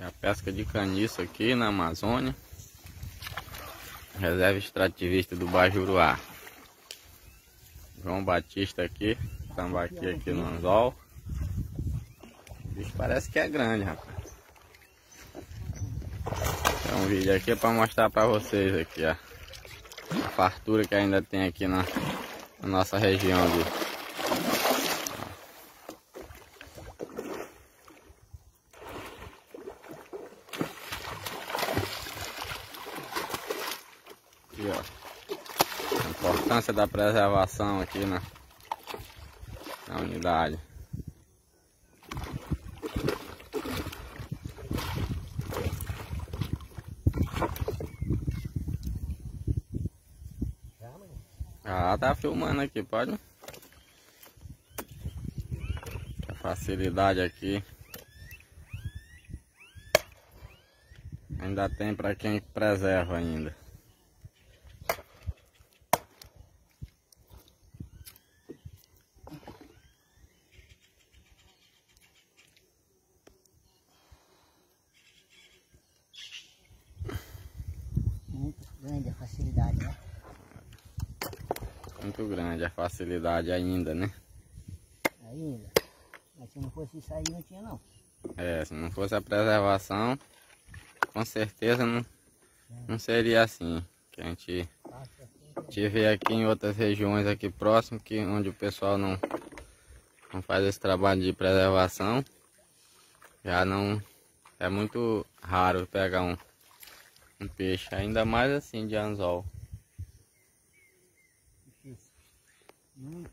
É a pesca de caniço aqui na Amazônia. Reserva extrativista do Bajuruá. João Batista aqui, tambaqui aqui no anzol. O bicho parece que é grande, rapaz. Tem um vídeo aqui para mostrar para vocês aqui, ó. A fartura que ainda tem aqui na, na nossa região aqui. Aqui, ó. A importância da preservação aqui na, na unidade. Ah, tá filmando aqui, pode? A facilidade aqui. Ainda tem para quem preserva ainda. grande a facilidade, né? Muito grande a facilidade ainda, né? Ainda. Mas se não fosse isso aí, não tinha não. É, se não fosse a preservação, com certeza não, não seria assim. Que a gente, vê aqui em outras regiões aqui próximo, que onde o pessoal não, não faz esse trabalho de preservação, já não é muito raro pegar um, um peixe, ainda mais assim de anzol. Muito